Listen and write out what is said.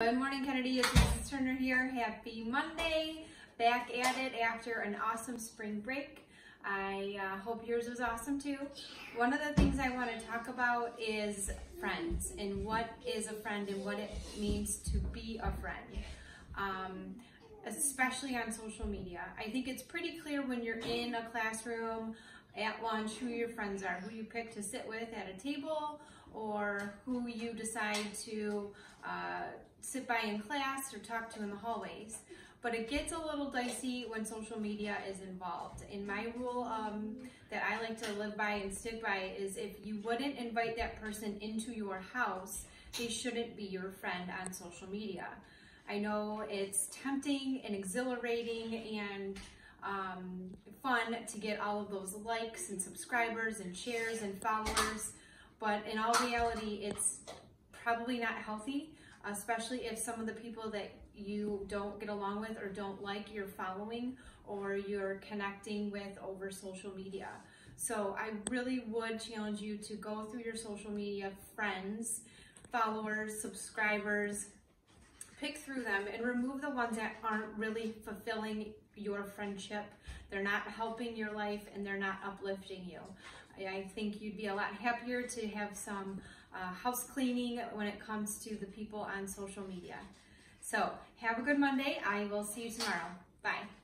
Good morning, Kennedy. It's Mrs. Turner here. Happy Monday. Back at it after an awesome spring break. I uh, hope yours was awesome too. One of the things I want to talk about is friends and what is a friend and what it means to be a friend. Um, especially on social media. I think it's pretty clear when you're in a classroom, at lunch, who your friends are, who you pick to sit with at a table, or who you decide to uh, sit by in class or talk to in the hallways. But it gets a little dicey when social media is involved. And my rule um, that I like to live by and stick by is if you wouldn't invite that person into your house, they shouldn't be your friend on social media. I know it's tempting and exhilarating and um, fun to get all of those likes and subscribers and shares and followers, but in all reality, it's probably not healthy, especially if some of the people that you don't get along with or don't like you're following or you're connecting with over social media. So I really would challenge you to go through your social media friends, followers, subscribers, pick through them and remove the ones that aren't really fulfilling your friendship. They're not helping your life and they're not uplifting you. I think you'd be a lot happier to have some uh, house cleaning when it comes to the people on social media. So have a good Monday. I will see you tomorrow. Bye.